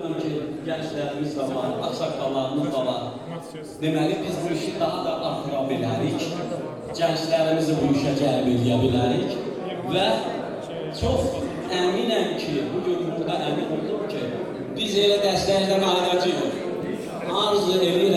Bilirəm ki, gənclərimiz də var, ağsaqqallarımız da var. Deməli, biz bu işi daha da artıra bilərik. Gənclərimizi bu işə cəlb edə bilərik. Və çox əminəm ki, bugün burada əmin oldum ki, biz elə dəstəklə qalacağıq. Arzu edirəm,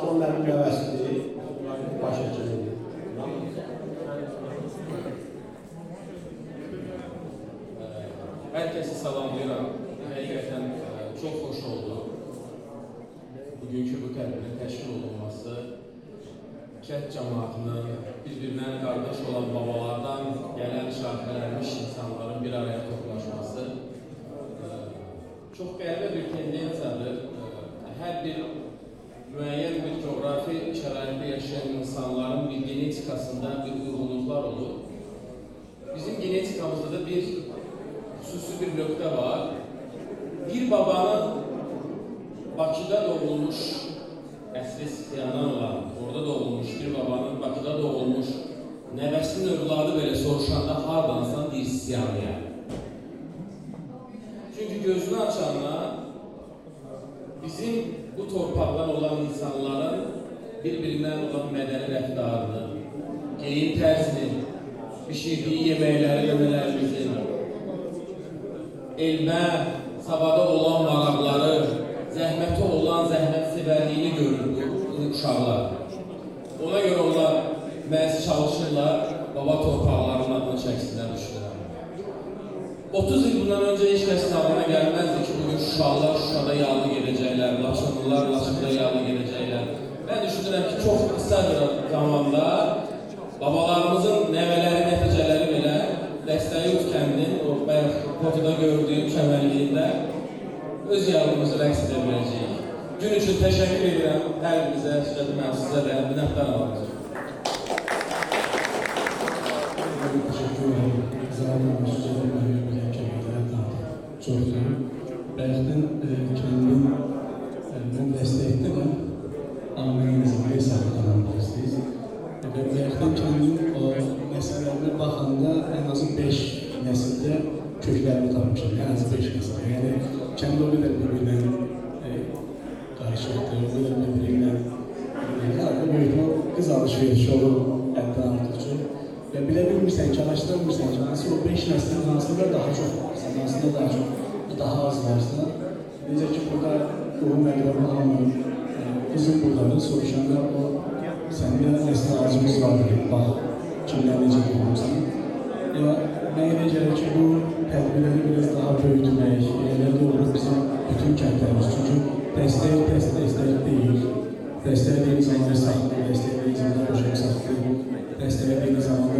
salonların nəvəsidir, başa gəlir. Herkesi salamlayıram. Həqiqətən e, çox xoş oldu. Bugünkü bu tədbirin təşkil olunması kənd cəmaatının bir-birinə qardaş olan babalardan gələn şahidələnmiş insanların bir araya toplaşması e, çox qəribə bir tendensiyadır. E, Hər bir müəyyən bir coğrafi şəraitdə yaşayan insanların bir genetikasında bir uyğunluqlar olur. Bizim genetikamızda da bir xüsusi bir nöqtə var. Bir babanın Bakıda doğulmuş, əsli Siyanan olan, orada doğulmuş bir babanın Bakıda doğulmuş nəvəsinin övladı belə soruşanda hardansan deyir Siyanıya. Çünki gözünü açanlar bizim bu torpaqdan olan insanların bir-birindən olan mədəni rəftarını, geyim tərzini, pişirdiyi yeməkləri, yemələrimizin, elmə, savada olan maraqları, zəhməti olan zəhmətsevərliyini görür bu uşaqlar. Ona görə onlar məhz çalışırlar, baba torpaqlarının adını çəksinlər düşünürəm. 30 il bundan öncə heç kəsin ağlına gəlməzdi ki, Şuşalılar Şuşada yağlı gedəcəklər, Laçınlılar Laçında yağlı gedəcəklər. Mən düşünürəm ki, çox qısa bir zamanda babalarımızın nəvələri, nəticələri belə Dəstəyut kəndinin o bayaq fotoda gördüyüm çəmənliyində öz yağımızı rəqs edə biləcəyik. Gün üçün təşəkkür edirəm hər birinizə, sizə mən sizə də minnətdaram. Çok teşekkür ederim. Zaten sözü böyle kelimeler tanıdım. Çok güzel. çalıştırırsan, çalıştırırsan, çalıştırırsan, o beş neslin hansında daha çok varsın, hansında daha çok, daha az varsın. Necə ki, burada qohum məqrəbi almayın, bizim burada soruşanda o səndə nəsli acımız vardır, bax, kimlə necə qohumsan. Ya, nəyə də gəlir ki, bu tədbirləri biraz daha böyütmək, elə də olur bizim bütün kəndlərimiz. Çünki dəstək, dəstək, dəstək deyil. Dəstək deyil, insanlar sağlıqlı, dəstək deyil, insanlar boşaq saxlı, dəstək deyil, insanlar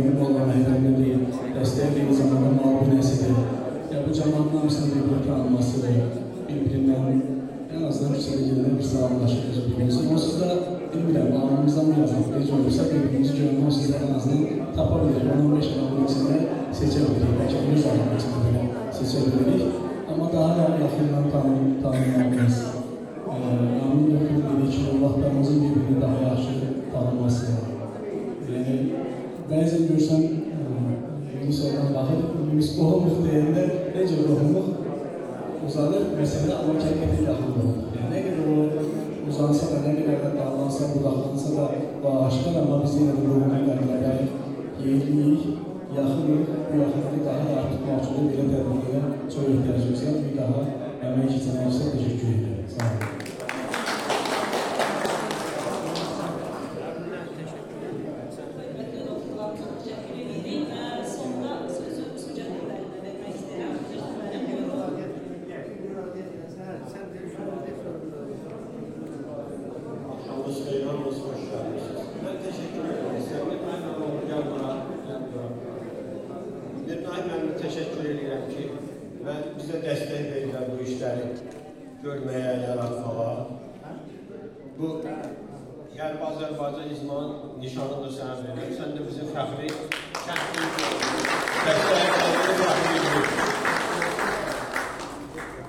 Heç olmasa bir-birimiz görünmüş sizə ən azından tapa bilirik. 15 adamın içində seçə bilirik. Bəlkə 100 adamın içində belə seçə bilirik. Amma daha yaxından tanımalıyız. Amin Yoxdur dedik ki, vaxtlarımızın birbirini daha yaxşı tanıması. Yəni, bəzən görsən, Yunus oradan baxır, Yunus qohumuq deyəndə necə qohumuq uzanır, məsələ Allah kəlməti yaxın olur. Yəni, nə qədər o uzansa da, nə qədər də dallansa, budaqlansa da, bağışlar, amma biz yenə də qohumun qəlblərə yerliyik, yaxınıq, bu yaxınlığı daha da artırmaq üçün belə tədbirlərə çox ehtiyacımız var. Bir daha əmək üçün təşəkkür edirəm. Sağ olun. Bir Aynen teşekkür ederim ki, ve bize destek verirler bu işleri görmeye, yaratmaya. Bu Qərb Azərbaycan İzman nişanını sənə verir. Sən də bizim fəxri.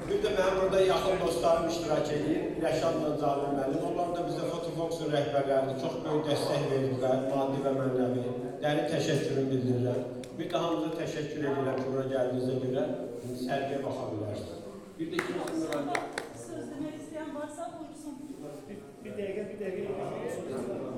Bir də mənim burada yaxın dostlarım iştirak edir. Rəşadla Cavir müəllim. Onlar da bizə Fotofoxun rəhbərləridir. Çox böyük dəstək verdilər, maddi və mənəvi. Dərin təşəkkürümü bildirirəm. Ümit Hanım'a teşekkür ediyorum buraya geldiğinize göre. Sergiye bakabilirsiniz. Bir de kim hakkında Söz demek isteyen varsa buyursun. Bir dakika, bir dakika.